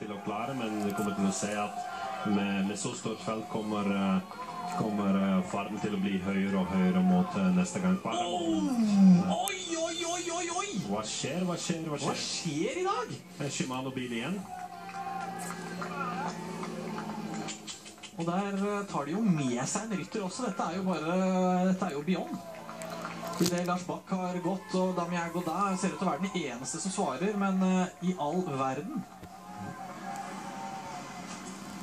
til å klare, men vi kommer til å se at med, med så stort felt kommer, eh, kommer eh, farten til å bli høyere og høyere mot eh, neste gang. Bare, Oi, oi, oi, oi, oi! Hva skjer, hva skjer, hva skjer? Hva skjer? i dag? En Shimano-bil igjen. Og der tar de jo med seg en rytter også. Dette er jo bare Dette er jo beyond. Idet Lars Bach har gått, og Damien Godin ser ut til å være den eneste som svarer, men i all verden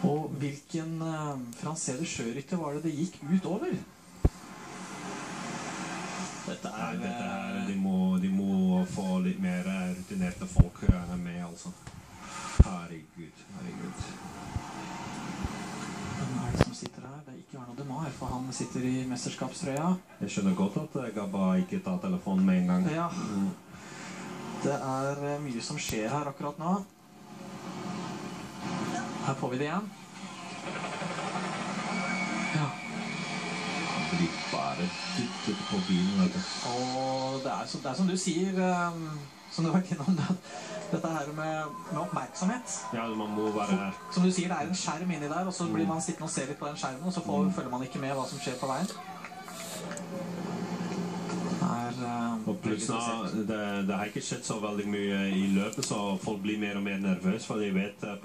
Og hvilken eh, fransede sjørytter var det det gikk ut over? Dette er, dette eh, de må, de må få litt mer rutinerte folk med, altså. Herregud, herregud. Hvem er det som sitter her? Det er ikke Arno Demar, for han sitter i mesterskapstrøya. Jeg skjønner godt at eh, Gabba ikke tar telefonen med en gang. Ja, Mm. det er eh, mye som skjer her akkurat nå. Her får vi det igjen. Ja, blir bare dyttet på bilen, vet du. og det er, det er som du sier, eh, som du har vært innom, det, dette her med, med oppmerksomhet. Ja, man må bare Som du sier, det er en skjerm inni der, og så blir man sittende og se litt på den skjermen, og så får, følger man ikke med hva som skjer på veien. Det er eh, Og pluss nå, veldig det, det har ikke skjedd så veldig mye i løpet, så folk blir mer og mer nervøse, for de vet eh,